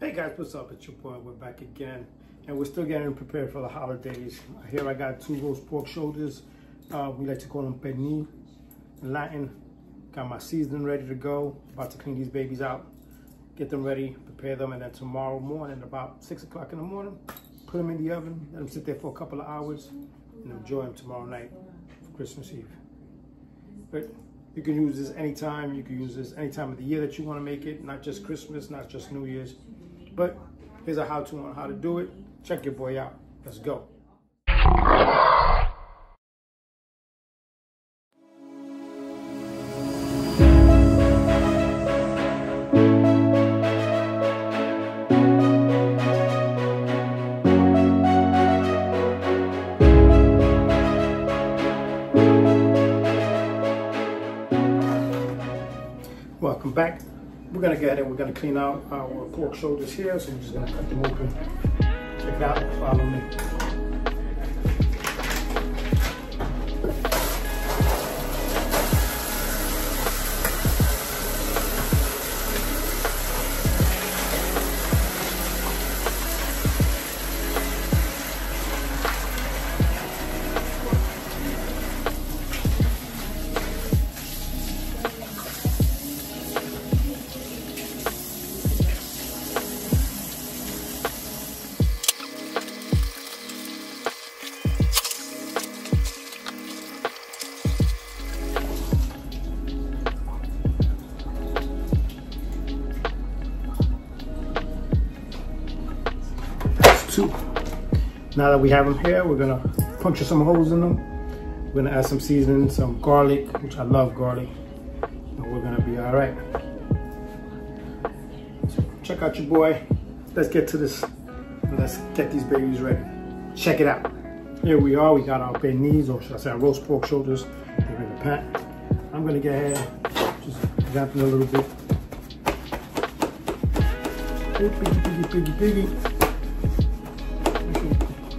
Hey guys, what's up? It's your boy. We're back again, and we're still getting prepared for the holidays. Here I got two roast pork shoulders. Uh, we like to call them pernil in Latin. Got my seasoning ready to go. About to clean these babies out, get them ready, prepare them, and then tomorrow morning, about six o'clock in the morning, put them in the oven. Let them sit there for a couple of hours, and enjoy them tomorrow night for Christmas Eve. But you can use this anytime. You can use this any time of the year that you want to make it, not just Christmas, not just New Year's. But here's a how-to on how to do it. Check your boy out. Let's go. And we're gonna clean out our pork shoulders here. So we're just gonna cut them open. Check it out, follow me. Now that we have them here, we're gonna puncture some holes in them. We're gonna add some seasoning, some garlic, which I love garlic, and we're gonna be all right. So check out your boy. Let's get to this. Let's get these babies ready. Check it out. Here we are. We got our knees, or should I say our roast pork shoulders. They're in the pan. I'm gonna get ahead, just vamp them a little bit. Piggy, piggy, piggy, piggy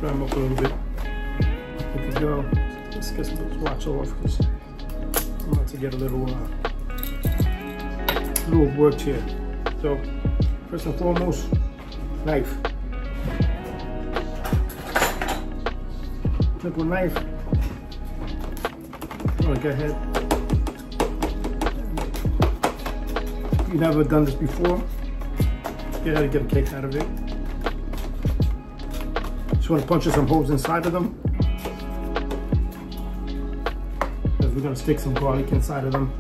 them up a little bit. We can go. Let's get some watch off because I'm about to get a little uh, little worked here. So first and foremost, knife. Simple knife. I'm gonna go ahead. If you've never done this before, get ahead and get a cake out of it. Want to punch some holes inside of them. Because we're going to stick some garlic inside of them.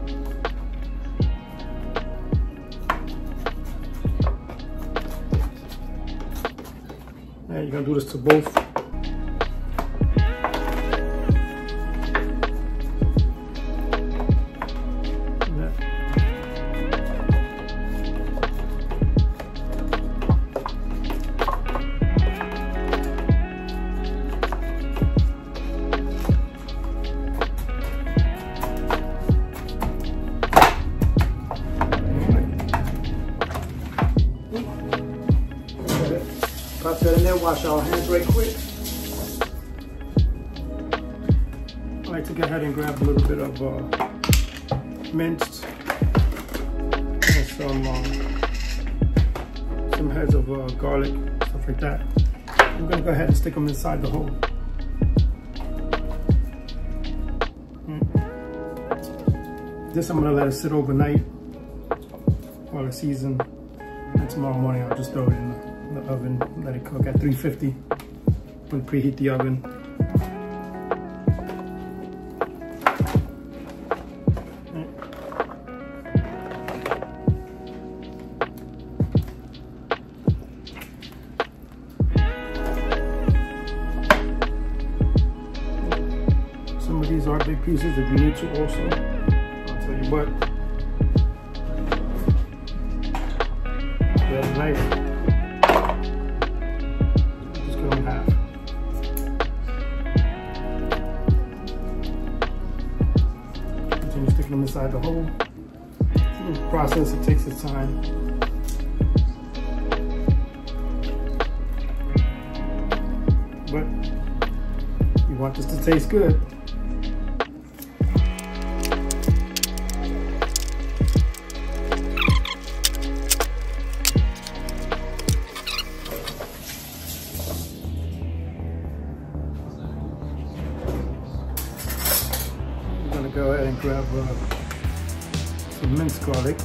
And you're going to do this to both and some uh, some heads of uh, garlic, stuff like that. I'm gonna go ahead and stick them inside the hole. Mm. This I'm gonna let it sit overnight while it's seasoned. And tomorrow morning I'll just throw it in the oven, let it cook at 350. We'll preheat the oven. You also. I'll tell you what. That's nice. Just go in half. Continue sticking them inside the hole. It's a process, it takes its time. But you want this to taste good. Grab uh, some minced garlic.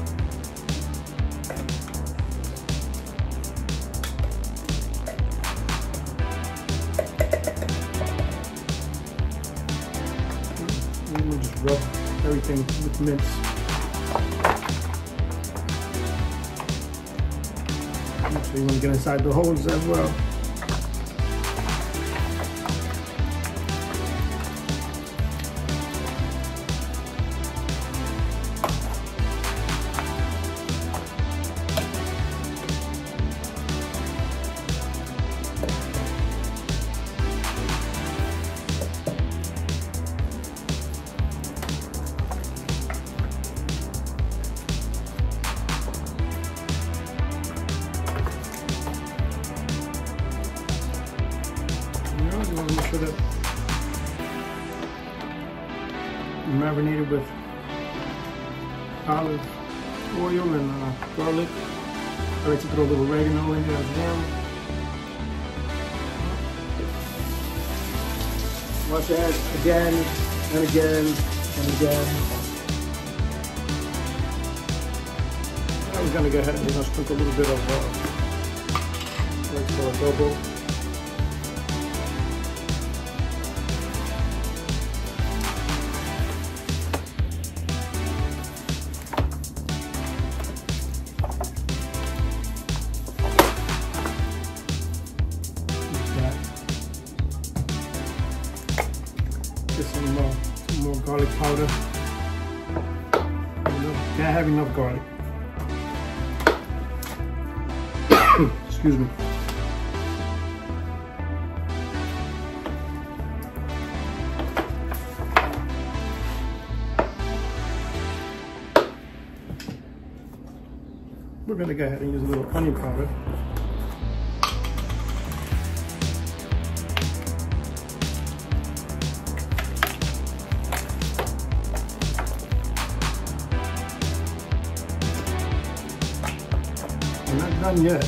And we'll just rub everything with mince. So you want to get inside the holes as well. Throw a little oregano in there as well. Wash your hands again and again and again. I'm gonna go ahead and you know, sprinkle a little bit of uh, like adobo. Have enough garlic. Excuse me. We're gonna go ahead and use a little onion powder. Done yet.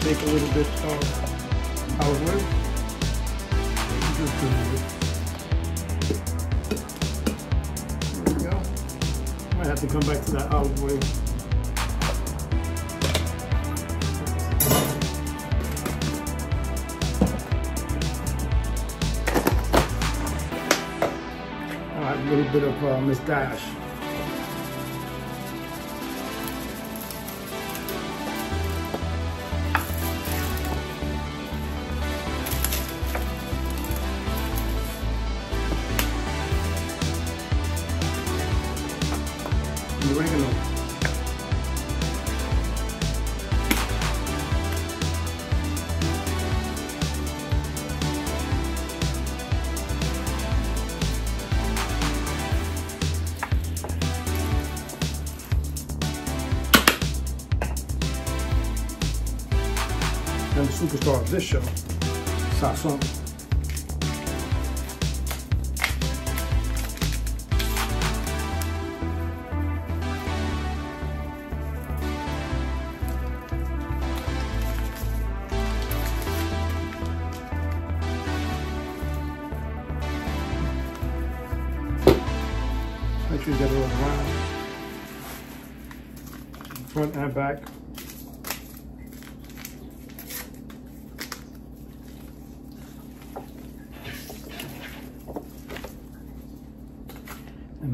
Take a little bit of uh, Miss Dash. Of this show, sazon. Get it all around. Front and back.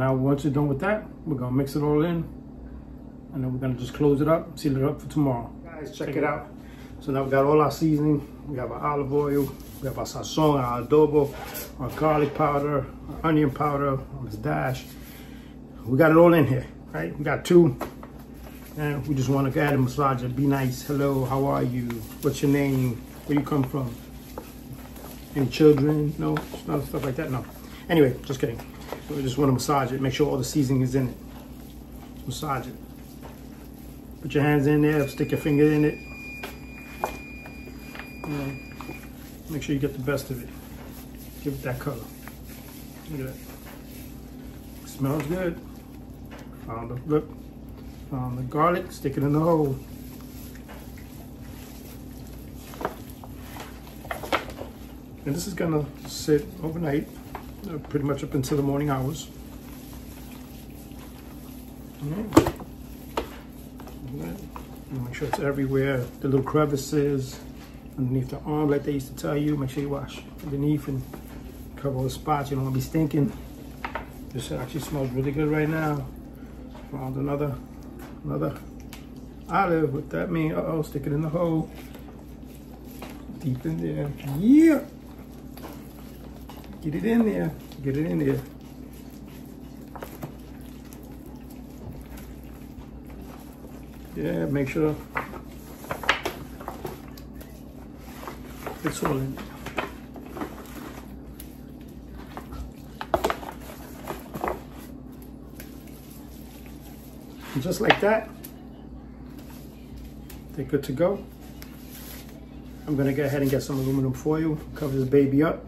Now once you're done with that, we're gonna mix it all in. And then we're gonna just close it up, seal it up for tomorrow. Guys, check it out. So now we've got all our seasoning. We have our olive oil, we have our sazon, our adobo, our garlic powder, our onion powder, our dash. We got it all in here, right? We got two. And we just want to go a massage. Be nice. Hello, how are you? What's your name? Where you come from? Any children? No stuff like that. No. Anyway, just kidding. So we just want to massage it. Make sure all the seasoning is in it. Massage it. Put your hands in there. Stick your finger in it. Know, make sure you get the best of it. Give it that color. Look at that. Smells good. Found the look. Found the garlic. Stick it in the hole. And this is gonna sit overnight, pretty much up until the morning hours. Make sure it's everywhere. The little crevices underneath the arm, like they used to tell you. Make sure you wash underneath and cover all the spots. You don't want to be stinking. This actually smells really good right now. Found another, another olive. What that mean? Uh oh, stick it in the hole. Deep in there. Yeah. Get it in there. Get it in there. Yeah, make sure it's all in. And just like that, they're good to go. I'm gonna go ahead and get some aluminum foil, cover this baby up.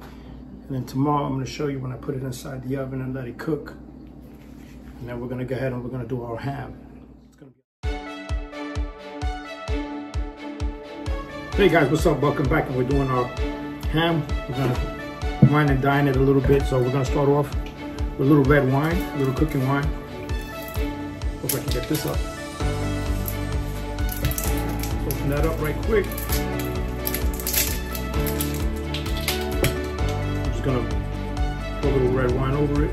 And then tomorrow I'm gonna show you when I put it inside the oven and let it cook. And then we're gonna go ahead and we're gonna do our ham. Hey guys, what's up? Welcome back and we're doing our ham. We're gonna wine and dine it a little bit. So we're gonna start off with a little red wine, a little cooking wine. Hope I can get this up. Open that up right quick. Just gonna pour a little red wine over it.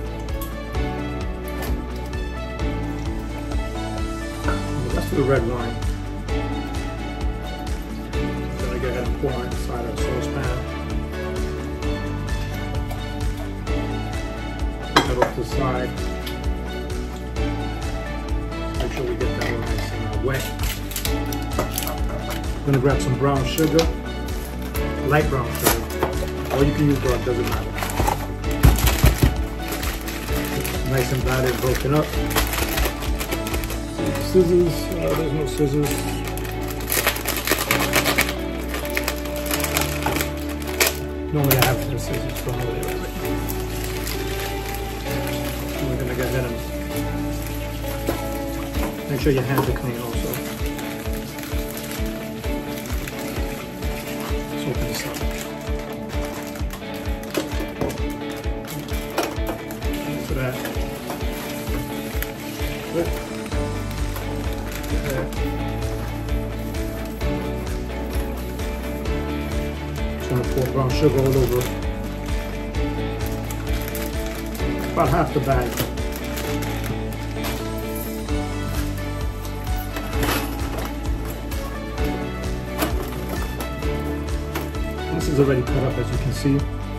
That's the red wine. go ahead and pour it inside our saucepan. That off the side. Make sure we get that one nice and uh, wet. I'm gonna grab some brown sugar, light brown sugar, or you can use dark, doesn't matter. Nice and battered, broken up. Scissors, there's no scissors. Normally I have the scissors from over there. We're gonna go ahead and make sure your hands are clean also. Sugar all over About half the bag. This is already cut up as you can see.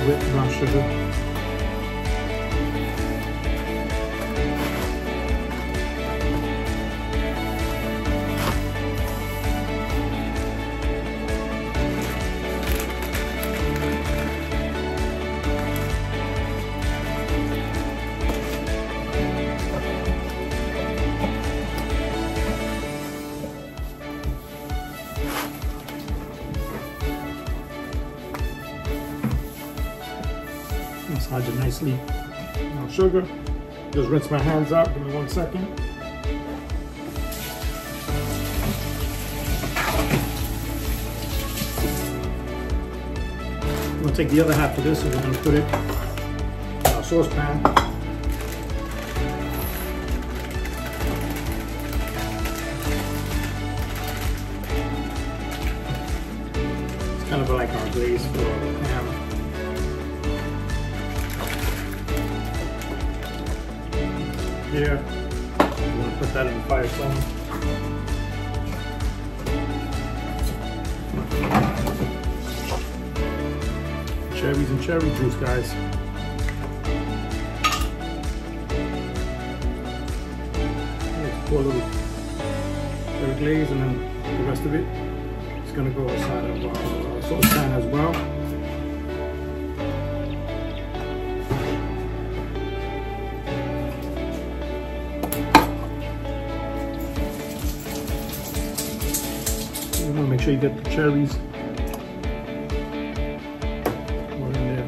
Whipped brown sugar. Massage it nicely. No sugar. Just rinse my hands out. Give me one second. I'm gonna take the other half of this and we're gonna put it in our saucepan. Here. I'm gonna put that in the fire Firestone. Cherries and cherry juice, guys. Pour a little cherry glaze and then the rest of it is gonna go inside of our saucepan as well. You want to make sure you get the cherries. All in there.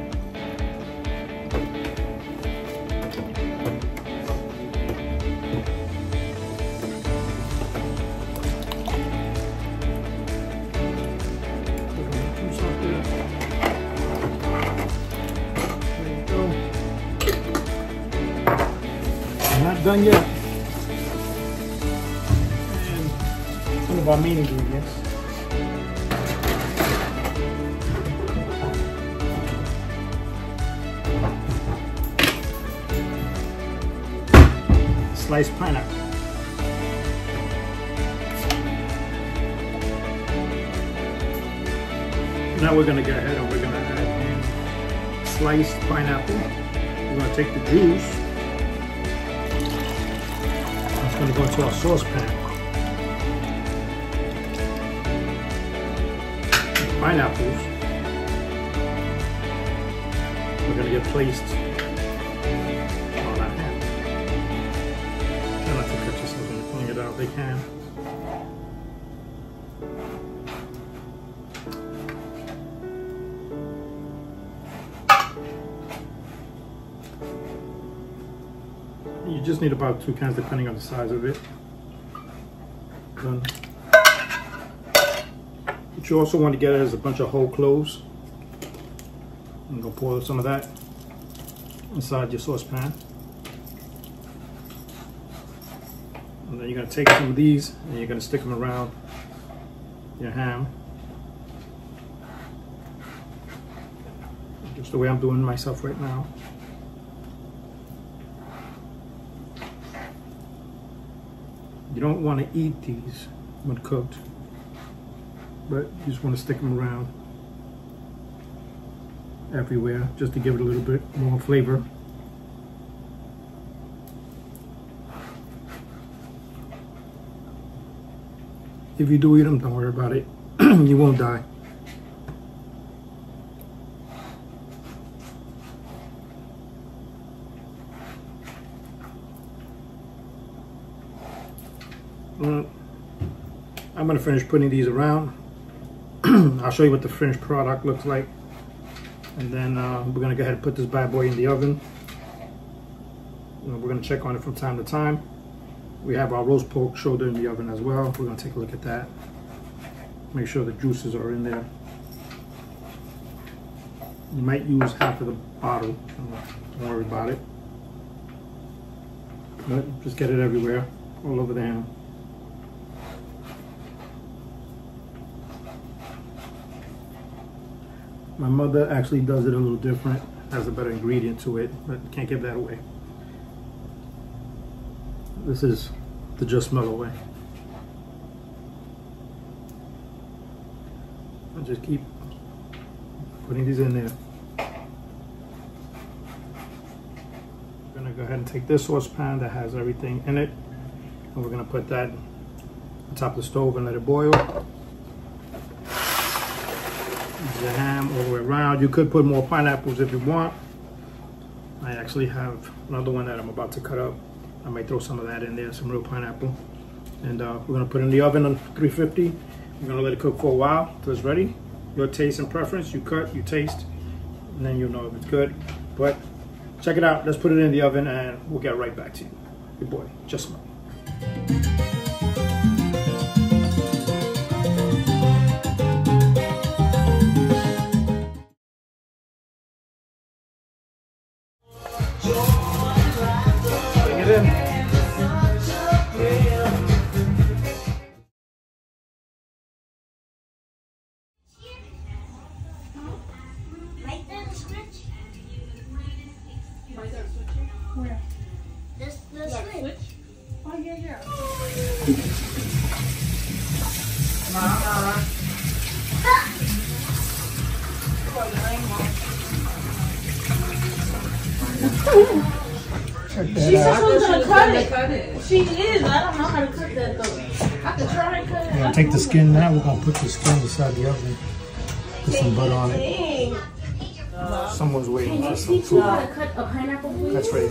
Put the juice Sliced pineapple. Now we're gonna go ahead and we're gonna add in sliced pineapple. We're gonna take the juice. It's gonna go into our saucepan. Pineapples. We're gonna get placed You just need about two cans depending on the size of it. Done. What you also want to get is a bunch of whole cloves. I'm gonna pour some of that inside your saucepan. You're gonna take some of these and you're gonna stick them around your ham. Just the way I'm doing myself right now. You don't want to eat these when cooked, but you just want to stick them around everywhere just to give it a little bit more flavor. If you do eat them, don't worry about it. you won't die. Mm. I'm gonna finish putting these around. I'll show you what the finished product looks like. And then uh, we're gonna go ahead and put this bad boy in the oven. Know, we're gonna check on it from time to time. We have our roast pork shoulder in the oven as well. We're gonna take a look at that. Make sure the juices are in there. You might use half of the bottle. Don't worry about it. But just get it everywhere, all over the ham. My mother actually does it a little different, has a better ingredient to it, but can't give that away. This is the Jus Melo way. I'll just keep putting these in there. We're gonna go ahead and take this saucepan that has everything in it, and we're gonna put that on top of the stove and let it boil the ham all the way around. You could put more pineapples if you want. I actually have another one that I'm about to cut up. I might throw some of that in there, some real pineapple. And uh, we're gonna put it in the oven on 350. We're gonna let it cook for a while till it's ready. Your taste and preference, you cut, you taste, and then you'll know if it's good. But check it out, let's put it in the oven and we'll get right back to you. Good boy, just smell. She said she was gonna cut it. She is. I don't know how to cut that though. I could try and cut it. Take the skin now. We're gonna put the skin inside the oven. Put some butter on it. Someone's waiting for you some food. how to cut a pineapple, please? That's right.